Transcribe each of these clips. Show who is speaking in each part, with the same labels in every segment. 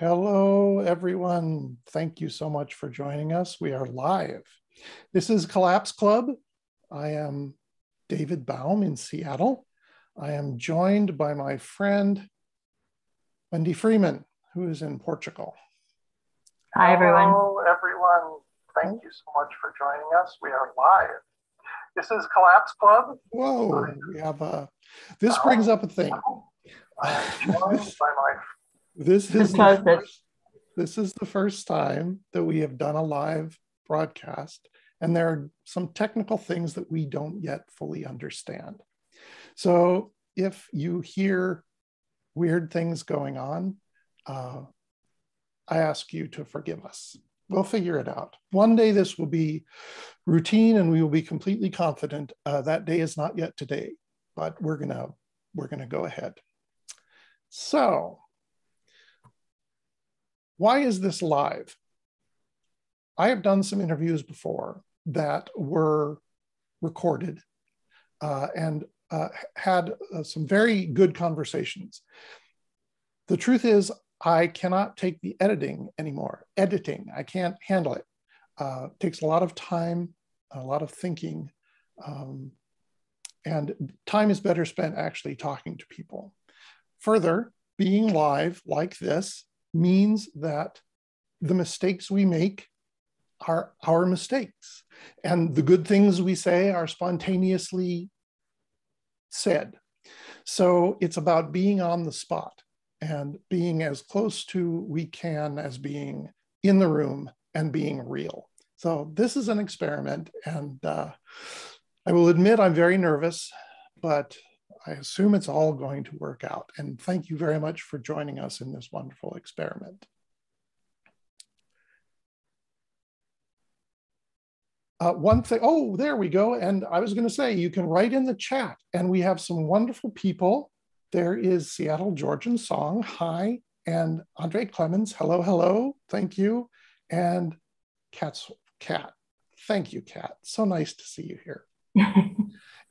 Speaker 1: Hello, everyone. Thank you so much for joining us. We are live. This is Collapse Club. I am David Baum in Seattle. I am joined by my friend Wendy Freeman, who is in Portugal.
Speaker 2: Hi, everyone.
Speaker 1: Hello, everyone. Thank you so much for joining us. We are live. This is Collapse Club. Whoa, we have a. This uh, brings up a thing. I am joined by my this is the first, this is the first time that we have done a live broadcast, and there are some technical things that we don't yet fully understand. So if you hear weird things going on, uh, I ask you to forgive us. We'll figure it out. One day this will be routine, and we will be completely confident. Uh, that day is not yet today, but we're gonna we're gonna go ahead. So why is this live? I have done some interviews before that were recorded uh, and uh, had uh, some very good conversations. The truth is, I cannot take the editing anymore. Editing, I can't handle it. Uh, it takes a lot of time, a lot of thinking, um, and time is better spent actually talking to people. Further, being live like this means that the mistakes we make are our mistakes. And the good things we say are spontaneously said. So it's about being on the spot and being as close to we can as being in the room and being real. So this is an experiment. And uh, I will admit I'm very nervous, but I assume it's all going to work out. And thank you very much for joining us in this wonderful experiment. Uh, one thing, oh, there we go. And I was going to say, you can write in the chat, and we have some wonderful people. There is Seattle Georgian Song, hi, and Andre Clemens, hello, hello, thank you. And Cat's Cat, thank you, Cat. So nice to see you here.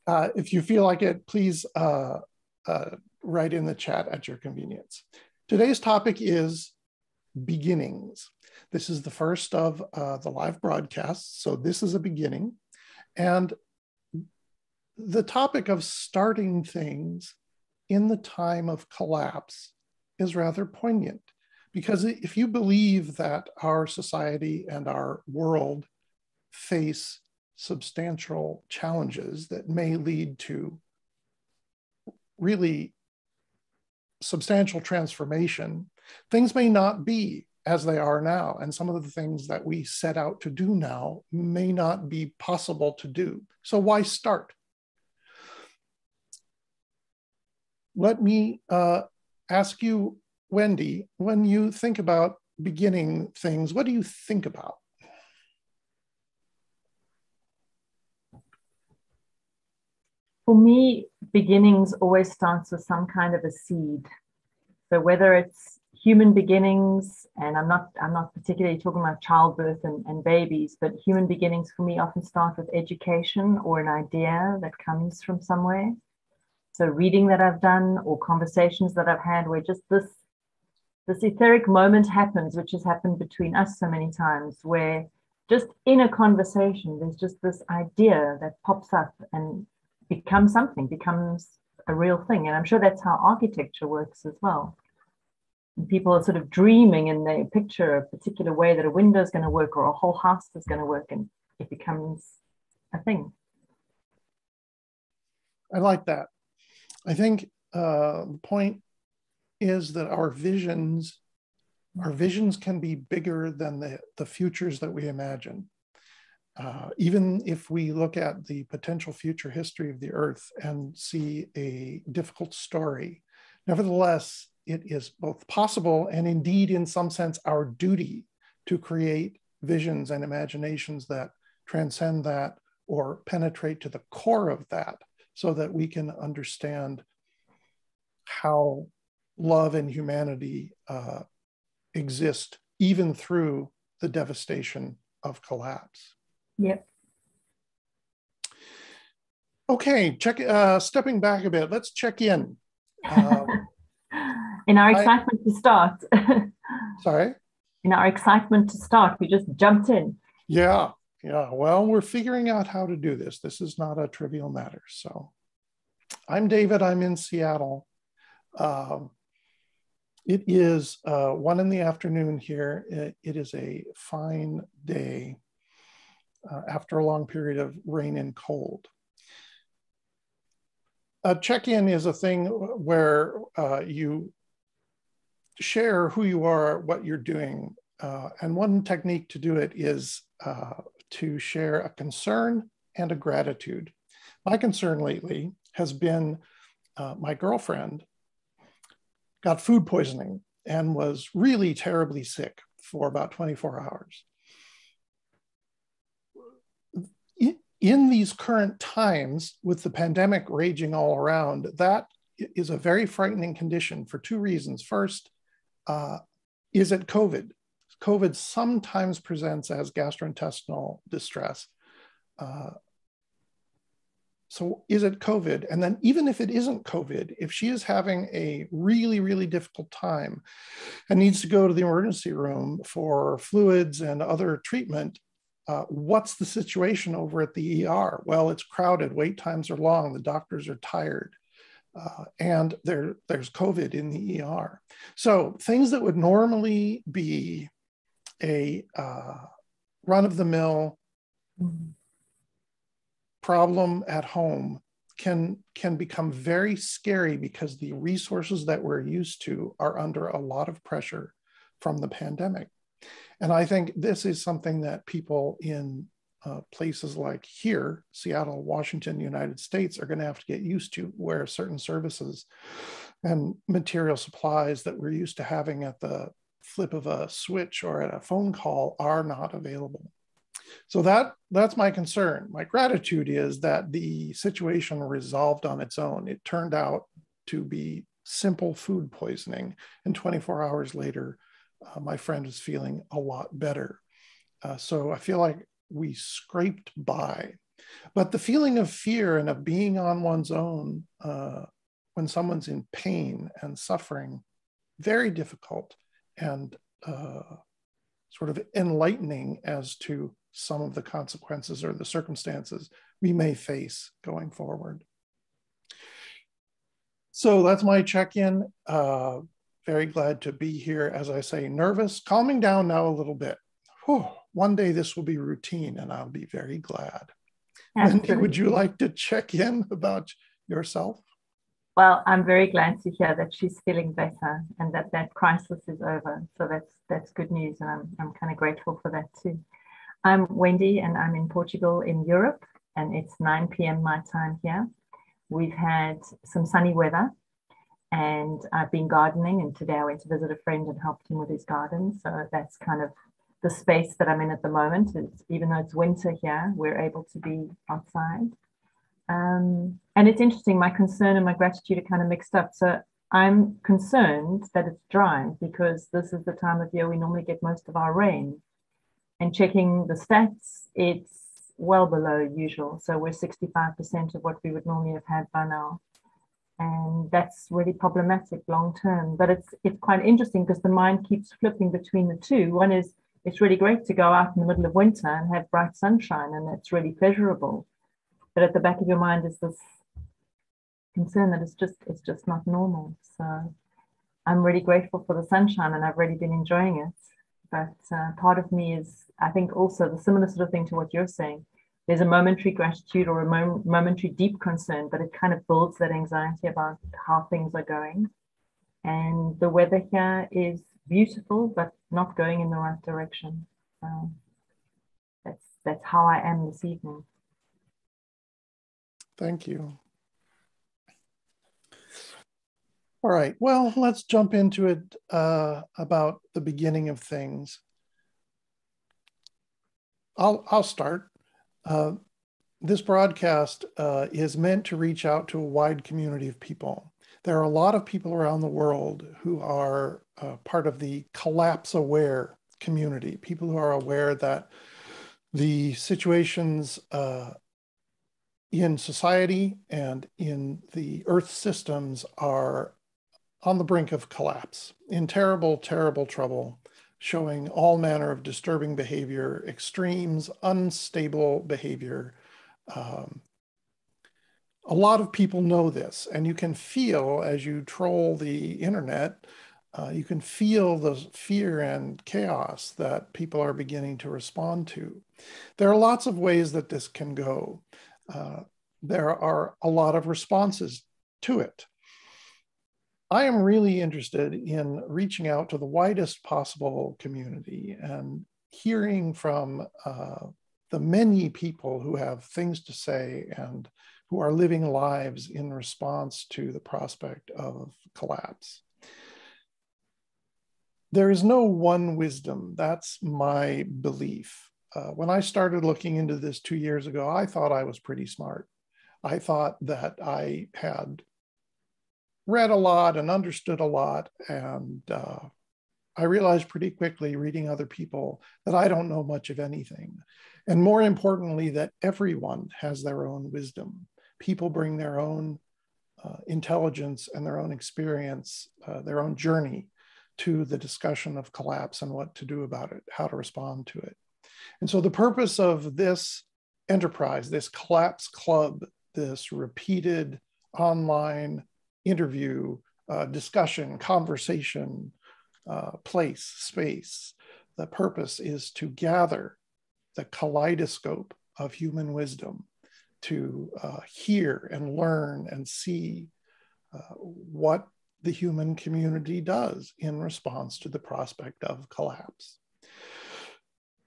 Speaker 1: Uh, if you feel like it, please uh, uh, write in the chat at your convenience. Today's topic is beginnings. This is the first of uh, the live broadcasts, so this is a beginning. And the topic of starting things in the time of collapse is rather poignant because if you believe that our society and our world face substantial challenges that may lead to really substantial transformation, things may not be as they are now. And some of the things that we set out to do now may not be possible to do. So, why start? Let me uh, ask you, Wendy, when you think about beginning things, what do you think about?
Speaker 2: For me, beginnings always starts with some kind of a seed. So whether it's human beginnings, and I'm not I'm not particularly talking about childbirth and, and babies, but human beginnings for me often start with education or an idea that comes from somewhere. So reading that I've done or conversations that I've had where just this this etheric moment happens, which has happened between us so many times, where just in a conversation, there's just this idea that pops up and becomes something, becomes a real thing. And I'm sure that's how architecture works as well. And people are sort of dreaming and they picture a particular way that a window is going to work or a whole house is going to work, and it becomes a thing.
Speaker 1: I like that. I think uh, the point is that our visions, our visions can be bigger than the, the futures that we imagine uh, even if we look at the potential future history of the Earth and see a difficult story, nevertheless, it is both possible and indeed, in some sense, our duty to create visions and imaginations that transcend that or penetrate to the core of that so that we can understand how love and humanity uh, exist even through the devastation of collapse.
Speaker 2: Yep.
Speaker 1: Okay, check. Uh, stepping back a bit, let's check in.
Speaker 2: Um, in our excitement I, to start.
Speaker 1: Sorry?
Speaker 2: In our excitement to start, we just jumped in.
Speaker 1: Yeah, yeah. Well, we're figuring out how to do this. This is not a trivial matter. So I'm David, I'm in Seattle. Um, it is uh, one in the afternoon here. it, it is a fine day uh, after a long period of rain and cold. A check-in is a thing where uh, you share who you are, what you're doing. Uh, and one technique to do it is uh, to share a concern and a gratitude. My concern lately has been uh, my girlfriend got food poisoning and was really terribly sick for about 24 hours. In these current times, with the pandemic raging all around, that is a very frightening condition for two reasons. First, uh, is it COVID? COVID sometimes presents as gastrointestinal distress. Uh, so is it COVID? And then even if it isn't COVID, if she is having a really, really difficult time and needs to go to the emergency room for fluids and other treatment, uh, what's the situation over at the ER? Well, it's crowded, wait times are long, the doctors are tired. Uh, and there, there's COVID in the ER. So things that would normally be a uh, run of the mill problem at home can can become very scary because the resources that we're used to are under a lot of pressure from the pandemic and i think this is something that people in uh, places like here seattle washington united states are going to have to get used to where certain services and material supplies that we're used to having at the flip of a switch or at a phone call are not available so that that's my concern. My gratitude is that the situation resolved on its own. It turned out to be simple food poisoning, and 24 hours later, uh, my friend is feeling a lot better. Uh, so I feel like we scraped by. But the feeling of fear and of being on one's own uh, when someone's in pain and suffering, very difficult and uh, sort of enlightening as to some of the consequences or the circumstances we may face going forward. So that's my check-in. Uh, very glad to be here. As I say, nervous, calming down now a little bit. Whew, one day this will be routine and I'll be very glad. Wendy, would you like to check in about yourself?
Speaker 2: Well, I'm very glad to hear that she's feeling better and that that crisis is over. So that's that's good news, and I'm I'm kind of grateful for that too. I'm Wendy and I'm in Portugal in Europe and it's 9 p.m. my time here. We've had some sunny weather and I've been gardening and today I went to visit a friend and helped him with his garden. So that's kind of the space that I'm in at the moment. It's, even though it's winter here, we're able to be outside. Um, and it's interesting, my concern and my gratitude are kind of mixed up. So I'm concerned that it's dry because this is the time of year we normally get most of our rain and checking the stats, it's well below usual. So we're 65% of what we would normally have had by now. And that's really problematic long term. But it's it's quite interesting because the mind keeps flipping between the two. One is it's really great to go out in the middle of winter and have bright sunshine, and that's really pleasurable. But at the back of your mind is this concern that it's just it's just not normal. So I'm really grateful for the sunshine, and I've really been enjoying it. But uh, part of me is I think also the similar sort of thing to what you're saying. There's a momentary gratitude or a mom- momentary deep concern, but it kind of builds that anxiety about how things are going. And the weather here is beautiful, but not going in the right direction. So that's that's how I am this evening.
Speaker 1: Thank you. All right, well, let's jump into it uh, about the beginning of things. I'll, I'll start. Uh, this broadcast uh, is meant to reach out to a wide community of people. There are a lot of people around the world who are uh, part of the collapse aware community, people who are aware that the situations uh, in society and in the earth systems are on the brink of collapse, in terrible, terrible trouble. Showing all manner of disturbing behavior, extremes, unstable behavior. Um, a lot of people know this, and you can feel as you troll the internet, uh, you can feel the fear and chaos that people are beginning to respond to. There are lots of ways that this can go. Uh, there are a lot of responses to it. I am really interested in reaching out to the widest possible community and hearing from uh, the many people who have things to say and who are living lives in response to the prospect of collapse. There is no one wisdom. That's my belief. Uh, when I started looking into this two years ago, I thought I was pretty smart. I thought that I had read a lot and understood a lot. And uh, I realized pretty quickly, reading other people, that I don't know much of anything. And more importantly, that everyone has their own wisdom. People bring their own uh, intelligence and their own experience, uh, their own journey to the discussion of collapse and what to do about it, how to respond to it. And so the purpose of this enterprise, this collapse club, this repeated online interview, uh, discussion, conversation, uh, place, space. The purpose is to gather the kaleidoscope of human wisdom, to uh, hear and learn and see uh, what the human community does in response to the prospect of collapse.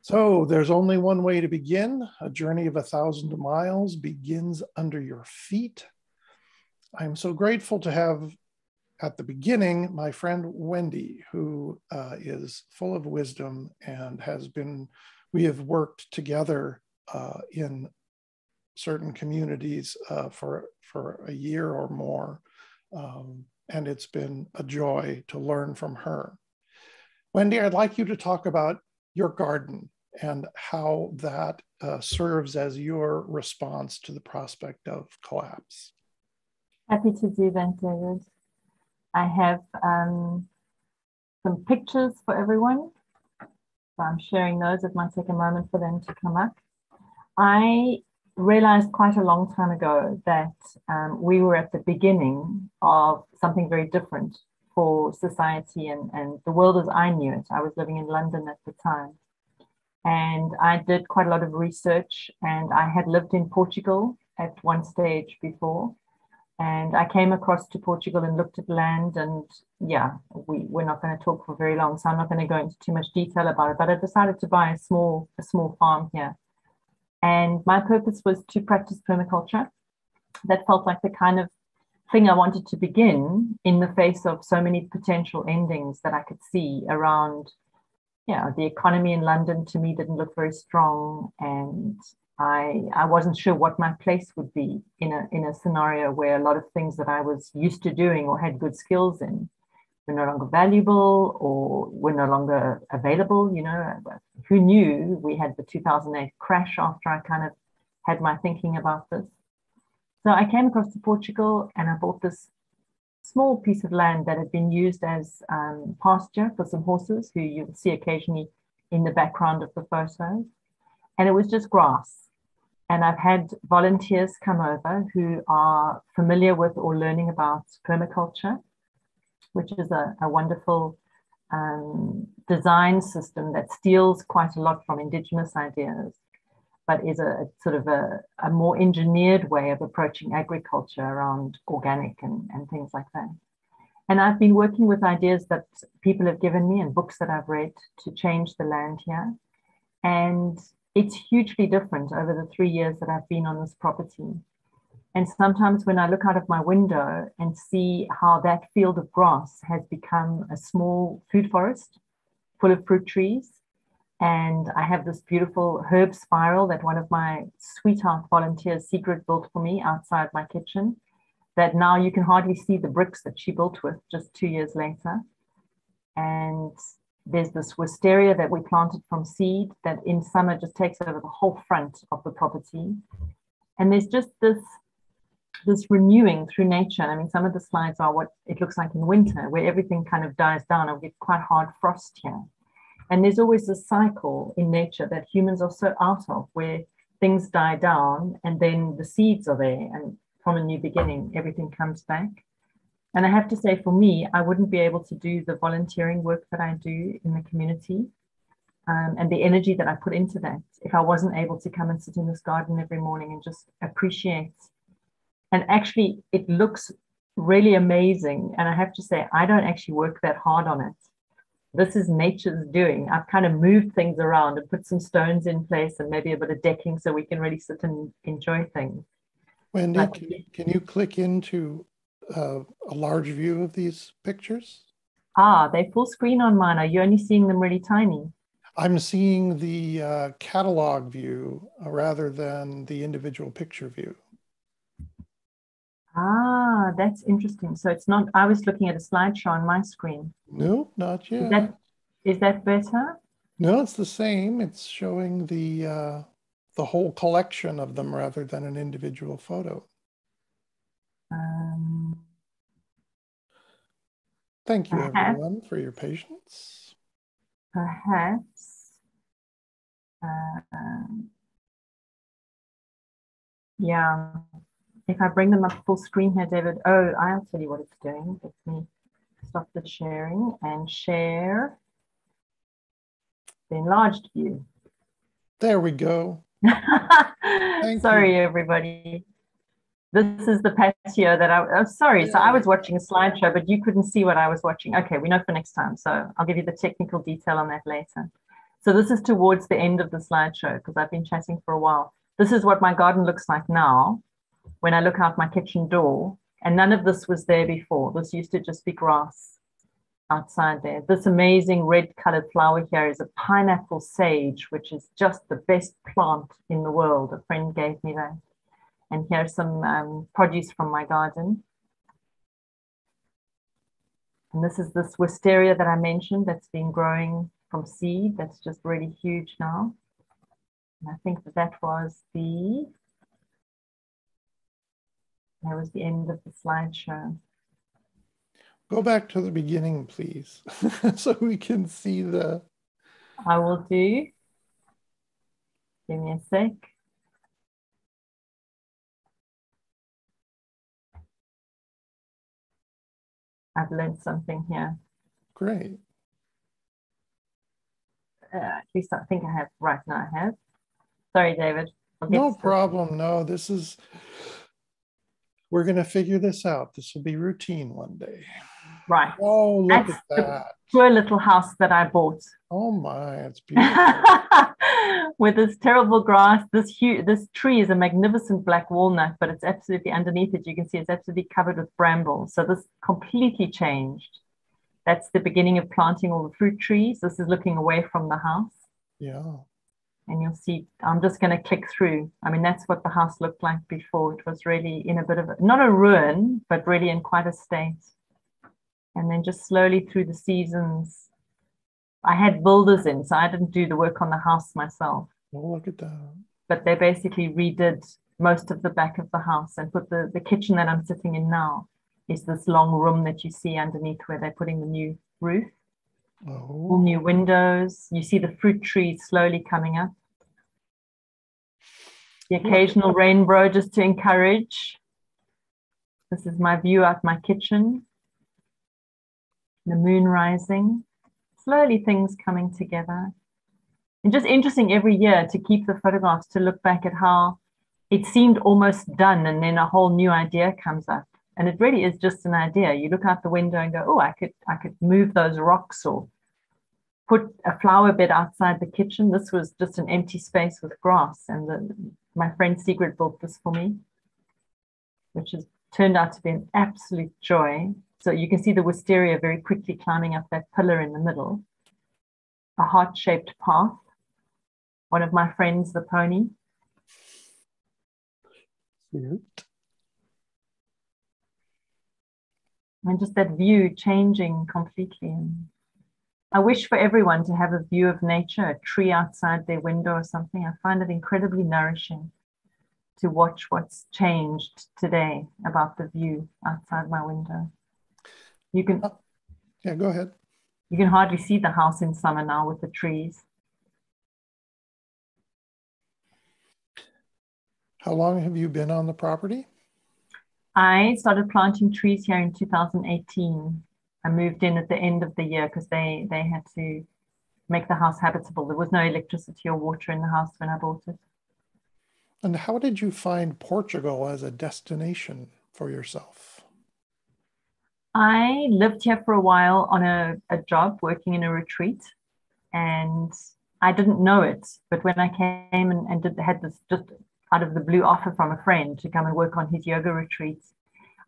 Speaker 1: So there's only one way to begin. A journey of a thousand miles begins under your feet. I'm so grateful to have at the beginning my friend Wendy, who uh, is full of wisdom and has been, we have worked together uh, in certain communities uh, for, for a year or more. Um, and it's been a joy to learn from her. Wendy, I'd like you to talk about your garden and how that uh, serves as your response to the prospect of collapse.
Speaker 2: Happy to do that, David. I have um, some pictures for everyone. So I'm sharing those. It might take a moment for them to come up. I realized quite a long time ago that um, we were at the beginning of something very different for society and, and the world as I knew it. I was living in London at the time. And I did quite a lot of research, and I had lived in Portugal at one stage before. And I came across to Portugal and looked at land. And yeah, we, we're not going to talk for very long, so I'm not going to go into too much detail about it. But I decided to buy a small, a small farm here. And my purpose was to practice permaculture. That felt like the kind of thing I wanted to begin in the face of so many potential endings that I could see around. Yeah, the economy in London to me didn't look very strong, and I I wasn't sure what my place would be in a in a scenario where a lot of things that I was used to doing or had good skills in were no longer valuable or were no longer available. You know, who knew we had the 2008 crash after I kind of had my thinking about this. So I came across to Portugal and I bought this small piece of land that had been used as um, pasture for some horses who you'll see occasionally in the background of the photos. And it was just grass and I've had volunteers come over who are familiar with or learning about permaculture, which is a, a wonderful um, design system that steals quite a lot from indigenous ideas, but is a, sort of a, a, more engineered way of approaching agriculture around organic and, and things like that. And I've been working with ideas that people have given me and books that I've read to change the land here. And it's hugely different over the three years that I've been on this property. And sometimes when I look out of my window and see how that field of grass has become a small food forest full of fruit trees, and I have this beautiful herb spiral that one of my sweetheart volunteers, Sigrid, built for me outside my kitchen, that now you can hardly see the bricks that she built with just two years later. And there's this wisteria that we planted from seed that in summer just takes over the whole front of the property. And there's just this this renewing through nature. I mean, some of the slides are what it looks like in winter, where everything kind of dies down and we get quite hard frost here. And there's always a cycle in nature that humans are so out of where things die down and then the seeds are there and from a new beginning, everything comes back. And I have to say, for me, I wouldn't be able to do the volunteering work that I do in the community um, and the energy that I put into that if I wasn't able to come and sit in this garden every morning and just appreciate. And actually, it looks really amazing. And I have to say, I don't actually work that hard on it. This is nature's doing. I've kind of moved things around and put some stones in place and maybe a bit of decking so we can really sit and enjoy things.
Speaker 1: Wendy, but, can, you, can you click into uh, a large view of these pictures?
Speaker 2: Ah, they full screen on mine. Are you only seeing them really tiny?
Speaker 1: I'm seeing the uh, catalog view uh, rather than the individual picture view.
Speaker 2: Ah, that's interesting. So it's not, I was looking at a slideshow on my screen.
Speaker 1: No, not yet.
Speaker 2: Is that, is that better?
Speaker 1: No, it's the same. It's showing the uh, the whole collection of them rather than an individual photo. Um, Thank you, perhaps, everyone, for your patience.
Speaker 2: Perhaps. Uh, yeah. If I bring them up full screen here, David. Oh, I'll tell you what it's doing. Let me stop the sharing and share the enlarged view.
Speaker 1: There we go.
Speaker 2: sorry, you. everybody. This is the patio that I, oh, sorry. So I was watching a slideshow, but you couldn't see what I was watching. Okay, we know for next time. So I'll give you the technical detail on that later. So this is towards the end of the slideshow because I've been chatting for a while. This is what my garden looks like now when I look out my kitchen door. And none of this was there before. This used to just be grass outside there. This amazing red colored flower here is a pineapple sage, which is just the best plant in the world. A friend gave me that. And here's some um, produce from my garden. And this is this wisteria that I mentioned that's been growing from seed. That's just really huge now. And I think that that was the, that was the end of the slideshow.
Speaker 1: Go back to the beginning, please, so we can see the.
Speaker 2: I will do. Give me a sec. I've learned something here.
Speaker 1: Great.
Speaker 2: Uh, at least I think I have right now. I have. Sorry, David.
Speaker 1: No problem. No, this is. We're going to figure this out. This will be routine one day.
Speaker 2: Right.
Speaker 1: Oh, look That's at that.
Speaker 2: poor little house that I bought.
Speaker 1: Oh my, it's beautiful.
Speaker 2: With this terrible grass, this huge, this tree is a magnificent black walnut, but it's absolutely underneath it. You can see it's absolutely covered with brambles. So this completely changed. That's the beginning of planting all the fruit trees. This is looking away from the house.
Speaker 1: Yeah.
Speaker 2: And you'll see, I'm just going to click through. I mean, that's what the house looked like before. It was really in a bit of a, not a ruin, but really in quite a state and then just slowly through the seasons. I had builders in, so I didn't do the work on the house myself.
Speaker 1: Oh, look at that.
Speaker 2: But they basically redid most of the back of the house and put the, the kitchen that I'm sitting in now is this long room that you see underneath where they're putting the new roof. Oh. All new windows. You see the fruit trees slowly coming up. The occasional rainbow just to encourage. This is my view out my kitchen the moon rising, slowly things coming together. And just interesting every year to keep the photographs to look back at how it seemed almost done and then a whole new idea comes up. And it really is just an idea. You look out the window and go, oh, I could I could move those rocks or put a flower bed outside the kitchen. This was just an empty space with grass. And the, my friend Sigrid built this for me, which has turned out to be an absolute joy. So you can see the wisteria very quickly climbing up that pillar in the middle. A heart-shaped path. One of my friends, the pony. Cute. And just that view changing completely. I wish for everyone to have a view of nature, a tree outside their window or something. I find it incredibly nourishing to watch what's changed today about the view outside my window. You can.
Speaker 1: Oh, yeah, go ahead.
Speaker 2: You can hardly see the house in summer now with the trees.
Speaker 1: How long have you been on the property?
Speaker 2: I started planting trees here in 2018. I moved in at the end of the year because they, they had to make the house habitable. There was no electricity or water in the house when I bought it.
Speaker 1: And how did you find Portugal as a destination for yourself?
Speaker 2: I lived here for a while on a, a job working in a retreat and I didn't know it. But when I came and, and did, had this just out of the blue offer from a friend to come and work on his yoga retreats,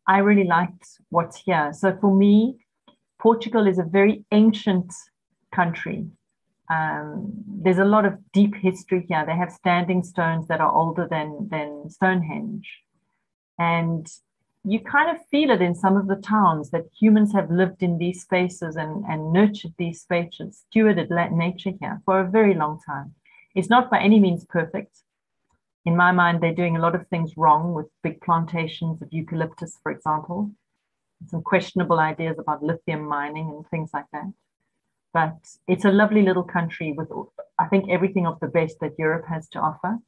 Speaker 2: I really liked what's here. So for me, Portugal is a very ancient country. Um, there's a lot of deep history here. They have standing stones that are older than, than Stonehenge. And you kind of feel it in some of the towns that humans have lived in these spaces and, and nurtured these spaces, stewarded nature here for a very long time. It's not by any means perfect. In my mind, they're doing a lot of things wrong with big plantations of eucalyptus, for example, some questionable ideas about lithium mining and things like that. But it's a lovely little country with, I think, everything of the best that Europe has to offer.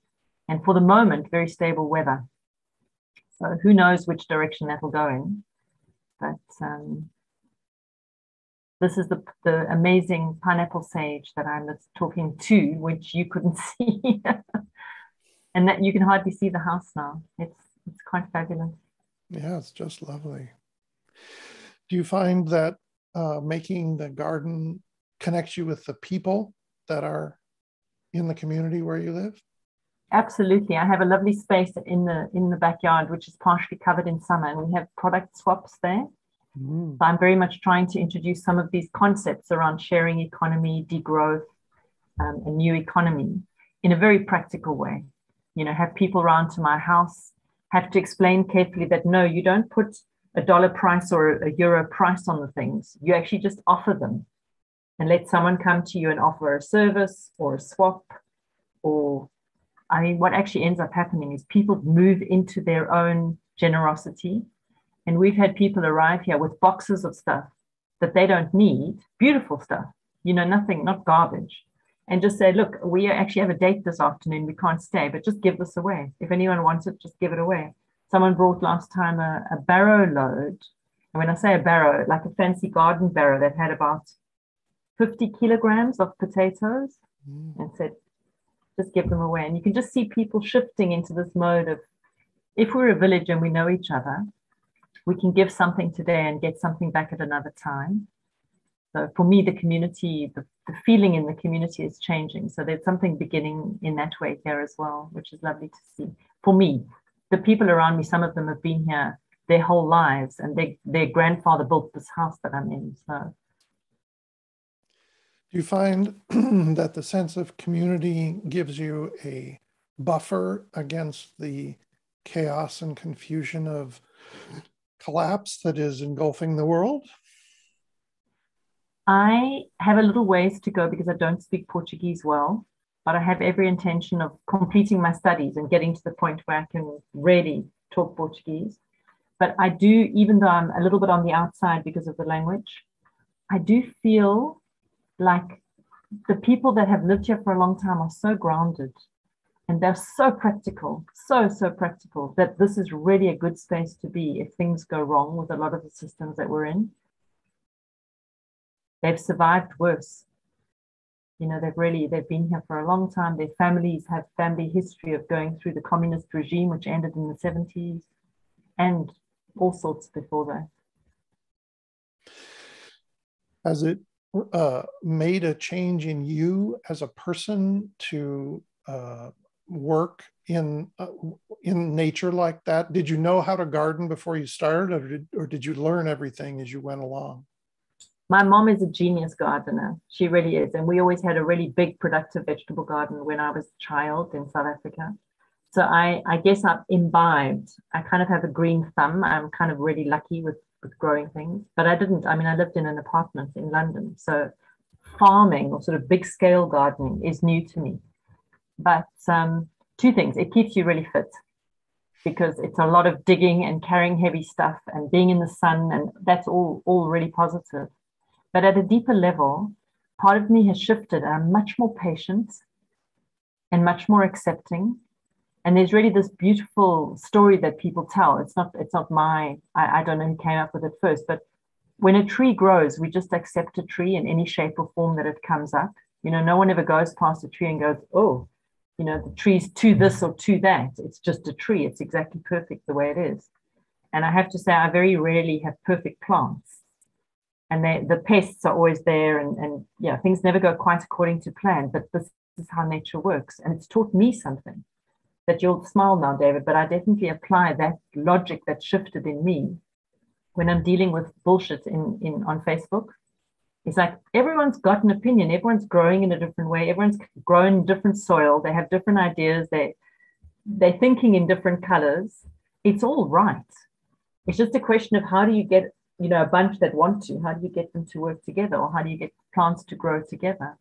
Speaker 2: And for the moment, very stable weather. So who knows which direction that will go in. But um, this is the, the amazing pineapple sage that I'm talking to, which you couldn't see. and that you can hardly see the house now. It's it's quite fabulous.
Speaker 1: Yeah, it's just lovely. Do you find that uh, making the garden connects you with the people that are in the community where you live?
Speaker 2: Absolutely. I have a lovely space in the in the backyard, which is partially covered in summer, and we have product swaps there. Mm. So I'm very much trying to introduce some of these concepts around sharing economy, degrowth, um, a new economy in a very practical way. You know, have people around to my house, have to explain carefully that no, you don't put a dollar price or a euro price on the things. You actually just offer them and let someone come to you and offer a service or a swap or I mean, what actually ends up happening is people move into their own generosity. And we've had people arrive here with boxes of stuff that they don't need, beautiful stuff, you know, nothing, not garbage. And just say, look, we actually have a date this afternoon. We can't stay, but just give this away. If anyone wants it, just give it away. Someone brought last time a, a barrow load. And when I say a barrow, like a fancy garden barrow that had about 50 kilograms of potatoes mm. and said, just give them away. And you can just see people shifting into this mode of if we're a village and we know each other, we can give something today and get something back at another time. So for me, the community, the, the feeling in the community is changing. So there's something beginning in that way here as well, which is lovely to see. For me, the people around me, some of them have been here their whole lives and they, their grandfather built this house that I'm in. So
Speaker 1: do you find that the sense of community gives you a buffer against the chaos and confusion of collapse that is engulfing the world?
Speaker 2: I have a little ways to go because I don't speak Portuguese well, but I have every intention of completing my studies and getting to the point where I can really talk Portuguese. But I do, even though I'm a little bit on the outside because of the language, I do feel like the people that have lived here for a long time are so grounded and they're so practical, so, so practical that this is really a good space to be if things go wrong with a lot of the systems that we're in. They've survived worse. You know, they've really, they've been here for a long time. Their families have family history of going through the communist regime, which ended in the 70s and all sorts before that.
Speaker 1: Has it uh, made a change in you as a person to uh, work in uh, in nature like that? Did you know how to garden before you started, or did, or did you learn everything as you went along?
Speaker 2: My mom is a genius gardener. She really is, and we always had a really big, productive vegetable garden when I was a child in South Africa. So I, I guess I've imbibed. I kind of have a green thumb. I'm kind of really lucky with with growing things. But I didn't, I mean, I lived in an apartment in London. So farming or sort of big scale gardening is new to me. But um, two things it keeps you really fit because it's a lot of digging and carrying heavy stuff and being in the sun, and that's all, all really positive. But at a deeper level, part of me has shifted. I'm much more patient and much more accepting. And there's really this beautiful story that people tell. It's not, it's not my, I, I don't know who came up with it first, but when a tree grows, we just accept a tree in any shape or form that it comes up. You know, no one ever goes past a tree and goes, oh, you know, the tree's to this or to that. It's just a tree. It's exactly perfect the way it is. And I have to say, I very rarely have perfect plants. And they, the pests are always there, and, and yeah, things never go quite according to plan. But this is how nature works. And it's taught me something that you'll smile now, David, but I definitely apply that logic that shifted in me when I'm dealing with bullshit in, in on Facebook. It's like everyone's got an opinion, everyone's growing in a different way, everyone's grown in different soil, they have different ideas, they they're thinking in different colors. It's all right. It's just a question of how do you get, you know, a bunch that want to, how do you get them to work together or how do you get plants to grow together?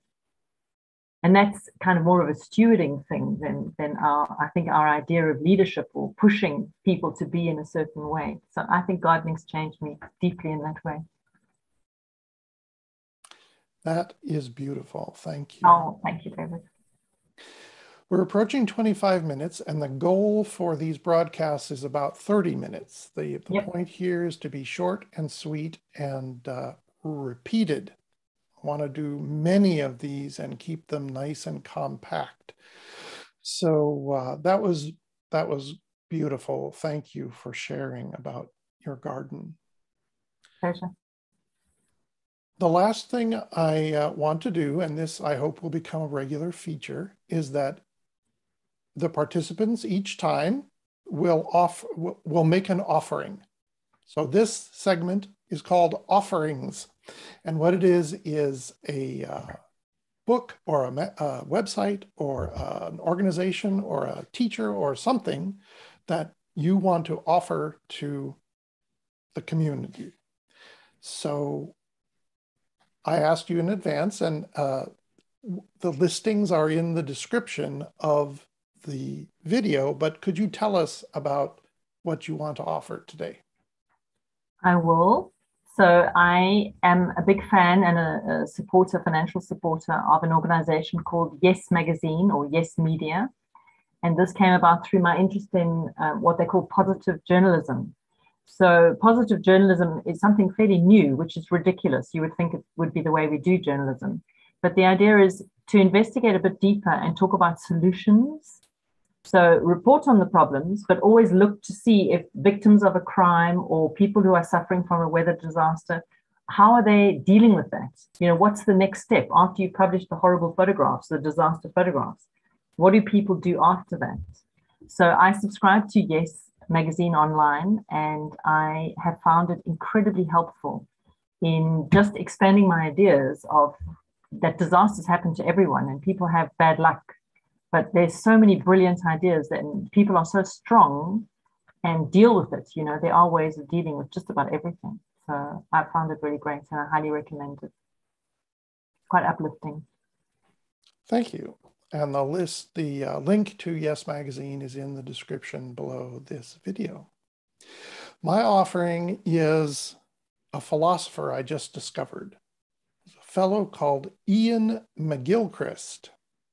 Speaker 2: And that's kind of more of a stewarding thing than than our I think our idea of leadership or pushing people to be in a certain way. So I think gardening's changed me deeply in that way.
Speaker 1: That is beautiful. Thank you.
Speaker 2: Oh, thank you, David.
Speaker 1: We're approaching 25 minutes, and the goal for these broadcasts is about 30 minutes. The, the yep. point here is to be short and sweet and uh, repeated want to do many of these and keep them nice and compact. So uh, that was that was beautiful. Thank you for sharing about your garden.
Speaker 2: Pleasure.
Speaker 1: The last thing I uh, want to do, and this I hope will become a regular feature, is that the participants each time will off will make an offering. So this segment is called offerings. And what it is, is a uh, book or a, a website or uh, an organization or a teacher or something that you want to offer to the community. So I asked you in advance, and uh, the listings are in the description of the video, but could you tell us about what you want to offer today?
Speaker 2: I will. So I am a big fan and a, a, supporter, financial supporter of an organization called Yes Magazine or Yes Media. And this came about through my interest in uh, what they call positive journalism. So positive journalism is something fairly new, which is ridiculous. You would think it would be the way we do journalism. But the idea is to investigate a bit deeper and talk about solutions so report on the problems, but always look to see if victims of a crime or people who are suffering from a weather disaster, how are they dealing with that? You know, what's the next step after you publish the horrible photographs, the disaster photographs? What do people do after that? So I subscribe to Yes magazine online, and I have found it incredibly helpful in just expanding my ideas of that disasters happen to everyone and people have bad luck but there's so many brilliant ideas that people are so strong and deal with it. You know, there are ways of dealing with just about everything. So I found it really great and I highly recommend it. Quite uplifting.
Speaker 1: Thank you. And the list, the uh, link to Yes Magazine is in the description below this video. My offering is a philosopher I just discovered. a fellow called Iain McGilchrist.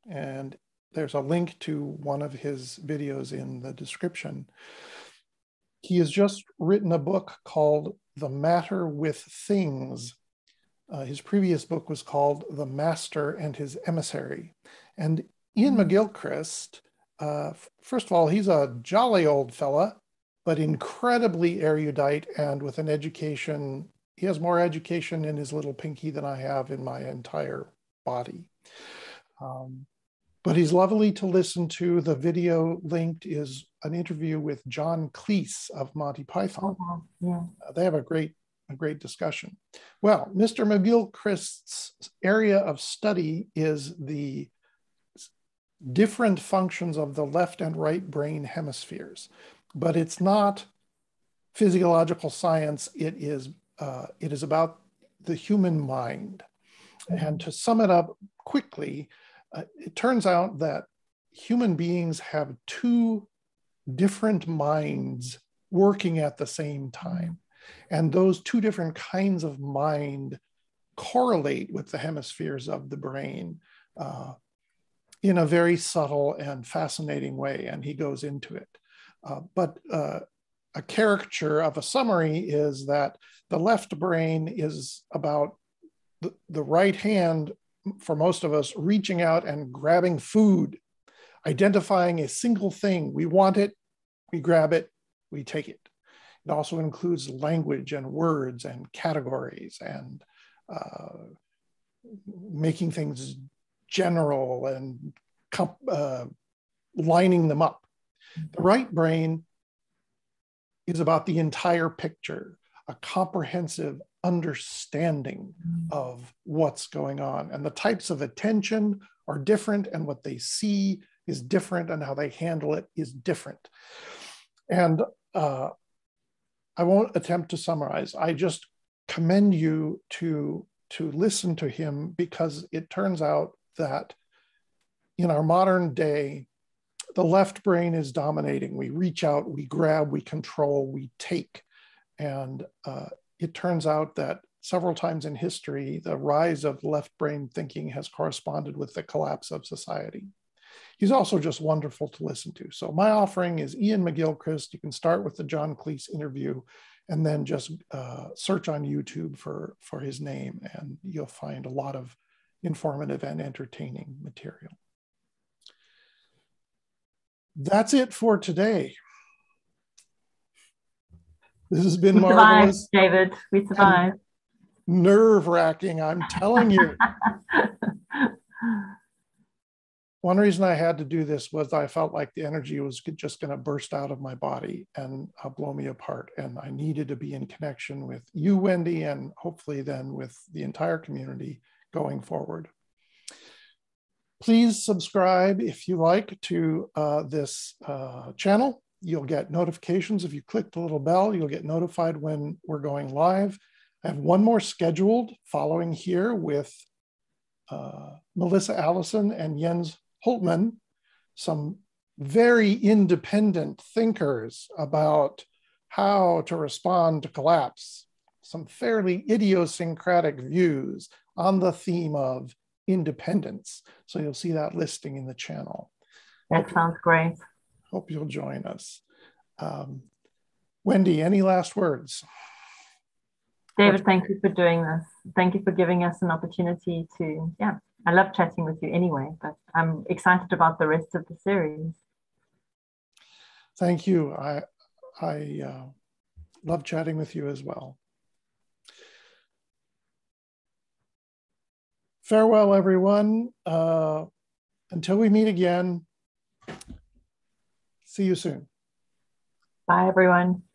Speaker 1: And there's a link to one of his videos in the description. He has just written a book called The Matter with Things. Uh, his previous book was called The Master and His Emissary. And Iain mm-hmm. McGilchrist, uh, first of all, he's a jolly old fella, but incredibly erudite and with an education. He has more education in his little pinky than I have in my entire body. Um, but he's lovely to listen to. The video linked is an interview with John Cleese of Monty Python.
Speaker 2: Oh, yeah.
Speaker 1: Uh, they have a great, a great discussion. Well, Mr. McGilchrist's area of study is the different functions of the left and right brain hemispheres, but it's not physiological science. It is, uh, it is about the human mind. Mm-hmm. And to sum it up quickly, uh, it turns out that human beings have two different minds working at the same time. And those two different kinds of mind correlate with the hemispheres of the brain uh, in a very subtle and fascinating way, and he goes into it. Uh, but uh, a caricature of a summary is that the left brain is about the, the right hand, for most of us, reaching out and grabbing food, identifying a single thing. We want it, we grab it, we take it. It also includes language and words and categories and uh, making things general and uh, lining them up. The right brain is about the entire picture, a comprehensive understanding of what's going on. And the types of attention are different, and what they see is different, and how they handle it is different. And uh, I won't attempt to summarize. I just commend you to to listen to him because it turns out that in our modern day, the left brain is dominating. We reach out, we grab, we control, we take. And uh, it turns out that several times in history, the rise of left brain thinking has corresponded with the collapse of society. He's also just wonderful to listen to. So my offering is Iain McGilchrist. You can start with the John Cleese interview and then just uh, search on YouTube for, for his name and you'll find a lot of informative and entertaining material. That's it for today. This has been
Speaker 2: we
Speaker 1: marvelous.
Speaker 2: Survived, David. We survived.
Speaker 1: Nerve wracking, I'm telling you. one reason I had to do this was I felt like the energy was just going to burst out of my body and uh, blow me apart. And I needed to be in connection with you, Wendy, and hopefully then with the entire community going forward. Please subscribe if you like to uh, this uh, channel. You'll get notifications. If you click the little bell, you'll get notified when we're going live. I have one more scheduled following here with uh, Melissa Allison and Jens Holtman, some very independent thinkers about how to respond to collapse, some fairly idiosyncratic views on the theme of independence. So you'll see that listing in the channel.
Speaker 2: That sounds great.
Speaker 1: Hope you'll join us. Um, Wendy, any last words?
Speaker 2: David, thank you for doing this. Thank you for giving us an opportunity to, yeah, I love chatting with you anyway, but I'm excited about the rest of the series.
Speaker 1: Thank you. I, I uh, love chatting with you as well. Farewell, everyone. Uh, until we meet again, see you soon.
Speaker 2: Bye, everyone.